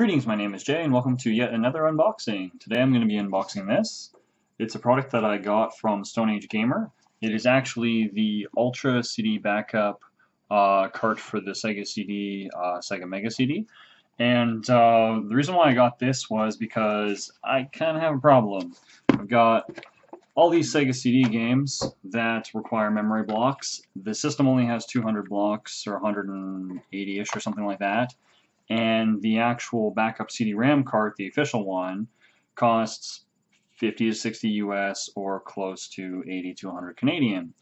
Greetings, my name is Jay and welcome to yet another unboxing. Today I'm going to be unboxing this. It's a product that I got from Stone Age Gamer. It is actually the Ultra CD backup uh, cart for the Sega CD, uh, Sega Mega CD. And uh, the reason why I got this was because I kind of have a problem. I've got all these Sega CD games that require memory blocks. The system only has 200 blocks or 180-ish or something like that and the actual backup CD-RAM cart, the official one, costs 50 to 60 US or close to 80 to 100 Canadian.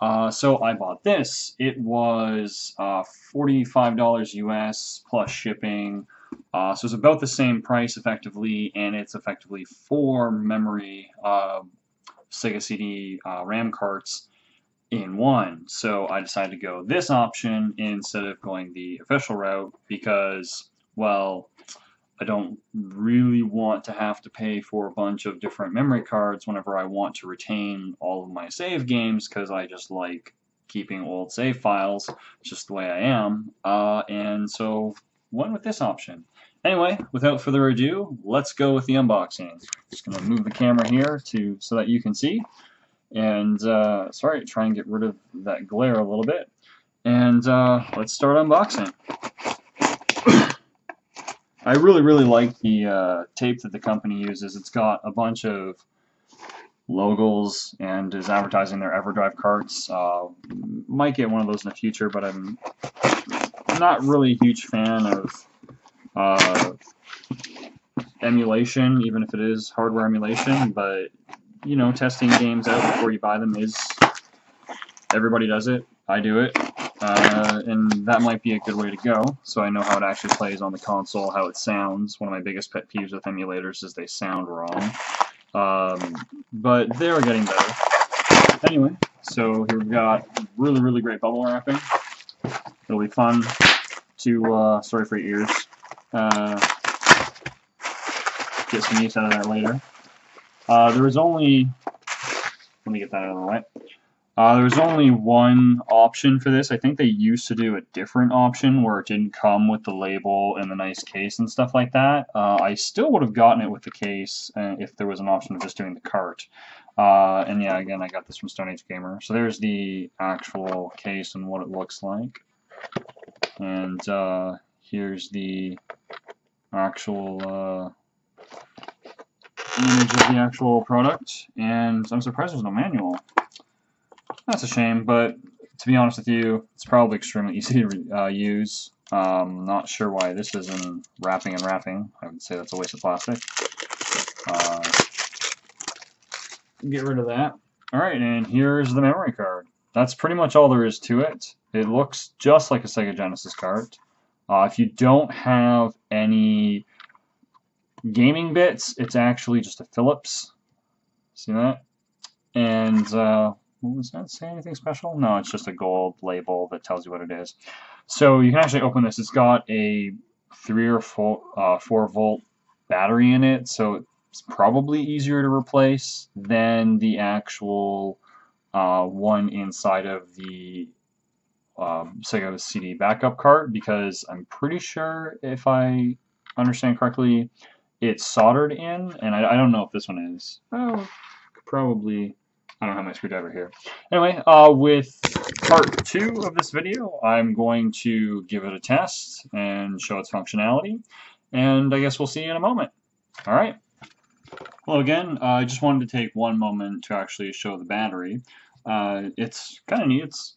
Uh, so I bought this. It was uh, $45 US plus shipping. Uh, so it's about the same price effectively, and it's effectively four memory uh, Sega CD uh, RAM carts in one. So I decided to go this option instead of going the official route because, well, I don't really want to have to pay for a bunch of different memory cards whenever I want to retain all of my save games because I just like keeping old save files. Just the way I am. Uh, and so went with this option. Anyway, without further ado, let's go with the unboxing. Just going to move the camera here to so that you can see and uh, sorry, try and get rid of that glare a little bit. And uh, let's start unboxing. I really, really like the uh, tape that the company uses. It's got a bunch of logos and is advertising their EverDrive carts. Uh, might get one of those in the future, but I'm not really a huge fan of uh, emulation, even if it is hardware emulation, but you know, testing games out before you buy them is everybody does it. I do it. Uh, and that might be a good way to go, so I know how it actually plays on the console, how it sounds. One of my biggest pet peeves with emulators is they sound wrong. Um, but they are getting better. Anyway, so here we've got really, really great bubble wrapping. It'll be fun to, uh, sorry for your ears, uh, get some use out of that later. Uh, there was only, let me get that out of the way. Uh, there was only one option for this. I think they used to do a different option where it didn't come with the label and the nice case and stuff like that. Uh, I still would have gotten it with the case uh, if there was an option of just doing the cart. Uh, and yeah, again, I got this from Stone Age Gamer. So there's the actual case and what it looks like. And uh, here's the actual image of the actual product, and I'm surprised there's no manual. That's a shame, but to be honest with you, it's probably extremely easy to uh, use. Um, not sure why this isn't wrapping and wrapping. I would say that's a waste of plastic. Uh, get rid of that. Alright, and here's the memory card. That's pretty much all there is to it. It looks just like a Sega Genesis card. Uh, if you don't have any gaming bits, it's actually just a Phillips. See that? And uh, does that say anything special? No, it's just a gold label that tells you what it is. So you can actually open this. It's got a three or four, uh, four volt battery in it, so it's probably easier to replace than the actual uh, one inside of the um, Sega CD backup cart because I'm pretty sure if I understand correctly, it's soldered in, and I, I don't know if this one is. Oh, probably. I don't have my screwdriver here. Anyway, uh, with part two of this video, I'm going to give it a test and show its functionality, and I guess we'll see you in a moment. All right. Well, again, uh, I just wanted to take one moment to actually show the battery. Uh, it's kind of neat. It's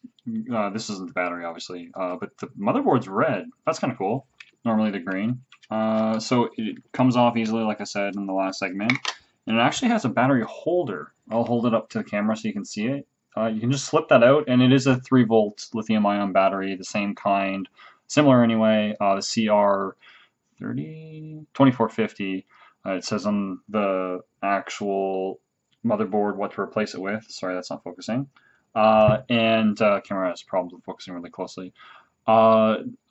uh, this isn't the battery, obviously, uh, but the motherboard's red. That's kind of cool. Normally the green. Uh, so it comes off easily, like I said in the last segment. And it actually has a battery holder. I'll hold it up to the camera so you can see it. Uh, you can just slip that out, and it is a 3 volt lithium ion battery, the same kind, similar anyway, uh, the CR 30, 2450. Uh, it says on the actual motherboard what to replace it with. Sorry, that's not focusing. Uh, and uh, camera has problems with focusing really closely.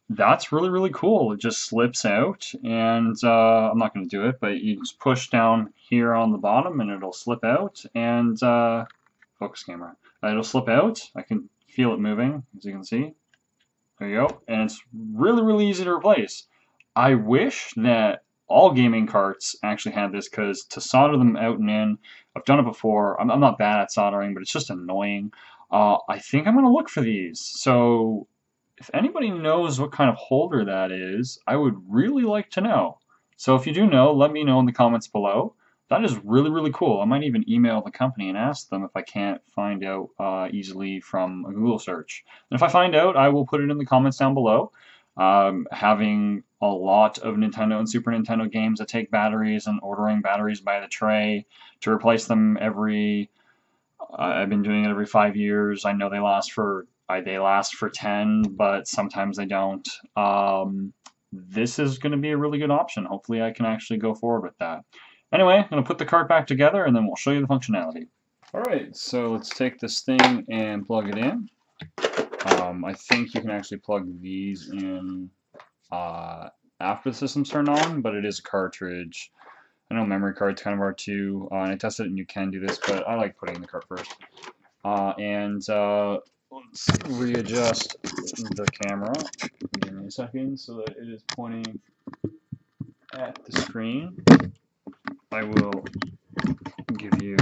That's really, really cool. It just slips out, and uh, I'm not going to do it, but you just push down here on the bottom, and it'll slip out, and uh, focus camera. Uh, it'll slip out. I can feel it moving, as you can see. There you go. And it's really, really easy to replace. I wish that all gaming carts actually had this because to solder them out and in, I've done it before. I'm, I'm not bad at soldering, but it's just annoying. Uh, I think I'm going to look for these. So if anybody knows what kind of holder that is, I would really like to know. So if you do know, let me know in the comments below. That is really, really cool. I might even email the company and ask them if I can't find out uh, easily from a Google search. And if I find out, I will put it in the comments down below. Um, having a lot of Nintendo and Super Nintendo games that take batteries and ordering batteries by the tray to replace them every. Uh, I've been doing it every five years. I know they last for I, they last for ten, but sometimes they don't. Um, this is going to be a really good option. Hopefully, I can actually go forward with that. Anyway, I'm going to put the cart back together, and then we'll show you the functionality. All right, so let's take this thing and plug it in. Um, I think you can actually plug these in uh, after the system's turned on, but it is a cartridge. I know memory cards kind of are too, uh, and I tested it and you can do this, but I like putting in the cart first. Uh, and uh, let's readjust the camera. Give me a second so that it is pointing at the screen. I will give you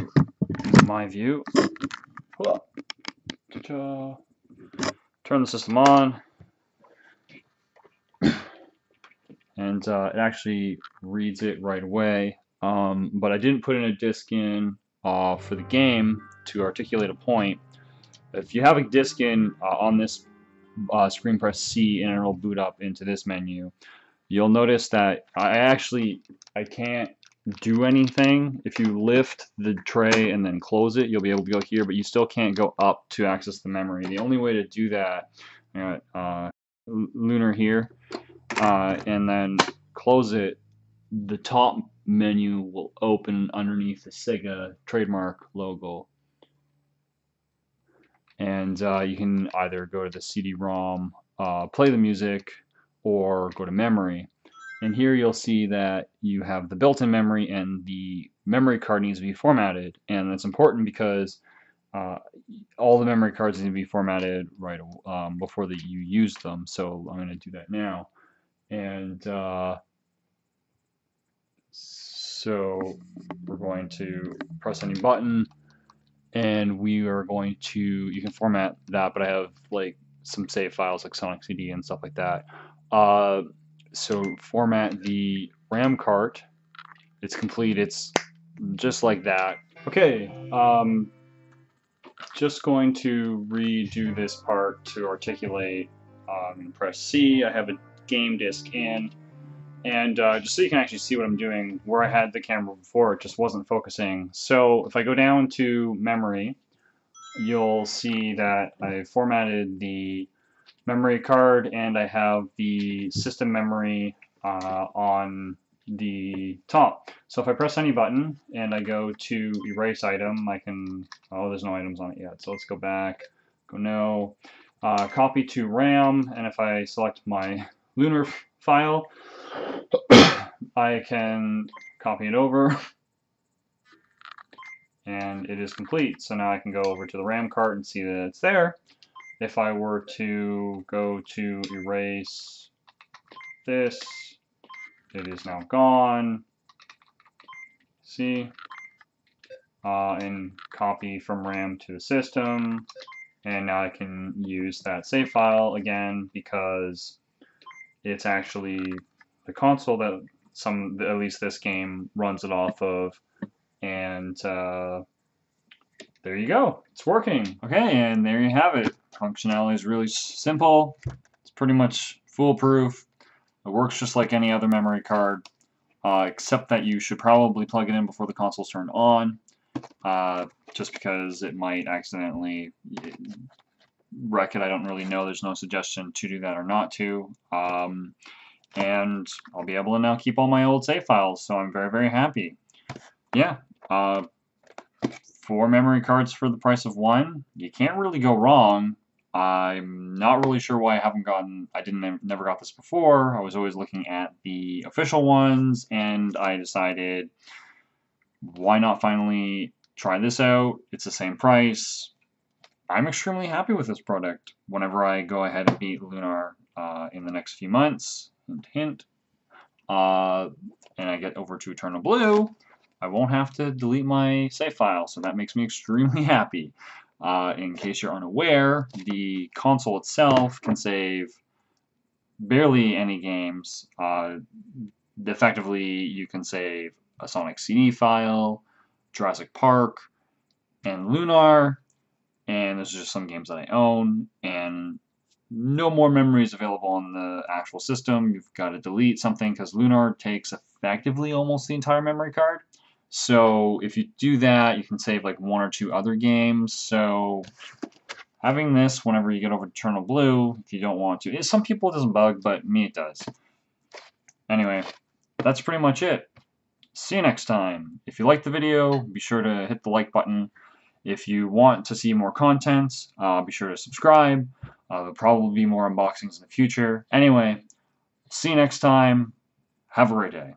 my view. Turn the system on. and uh, it actually reads it right away. Um, but I didn't put in a disk in uh, for the game to articulate a point. If you have a disk in uh, on this uh, screen, press C and it'll boot up into this menu. You'll notice that I actually I can't do anything. If you lift the tray and then close it, you'll be able to go here, but you still can't go up to access the memory. The only way to do that, uh, Lunar here, uh, and then close it, the top menu will open underneath the Sega trademark logo. And uh, you can either go to the CD-ROM, uh, play the music, or go to memory. And here you'll see that you have the built-in memory and the memory card needs to be formatted. And that's important because uh, all the memory cards need to be formatted right um, before that you use them. So I'm going to do that now and uh, so we're going to press any button and we are going to you can format that but I have like some save files like Sonic CD and stuff like that. Uh, so format the RAM cart. It's complete. It's just like that. Okay um, just going to redo this part to articulate um, press C. I have a game disc in. And uh, just so you can actually see what I'm doing, where I had the camera before, it just wasn't focusing. So if I go down to memory, you'll see that I formatted the memory card and I have the system memory uh, on the top. So if I press any button and I go to erase item, I can, oh, there's no items on it yet. So let's go back, go no, uh, copy to RAM, and if I select my lunar file, I can copy it over and it is complete. So now I can go over to the RAM cart and see that it's there. If I were to go to erase this, it is now gone. See? Uh, and copy from RAM to the system. And now I can use that save file again because it's actually the console that some at least this game runs it off of. And uh, there you go. It's working. Okay and there you have it. Functionality is really simple. It's pretty much foolproof. It works just like any other memory card uh, except that you should probably plug it in before the console's turned on uh, just because it might accidentally it. I don't really know. There's no suggestion to do that or not to. Um, and I'll be able to now keep all my old save files, so I'm very, very happy. Yeah, uh, four memory cards for the price of one. You can't really go wrong. I'm not really sure why I haven't gotten, I didn't never got this before. I was always looking at the official ones, and I decided, why not finally try this out? It's the same price I'm extremely happy with this product. Whenever I go ahead and beat Lunar uh, in the next few months, hint, hint, uh, and I get over to Eternal Blue, I won't have to delete my save file, so that makes me extremely happy. Uh, in case you're unaware, the console itself can save barely any games. Uh, effectively, you can save a Sonic CD file, Jurassic Park, and Lunar, and those are just some games that I own, and no more memories available on the actual system. You've got to delete something because Lunar takes effectively almost the entire memory card. So if you do that, you can save like one or two other games. So having this whenever you get over to Eternal Blue, if you don't want to, some people it doesn't bug, but me it does. Anyway, that's pretty much it. See you next time. If you liked the video, be sure to hit the like button. If you want to see more content, uh, be sure to subscribe. Uh, there'll probably be more unboxings in the future. Anyway, see you next time. Have a great day.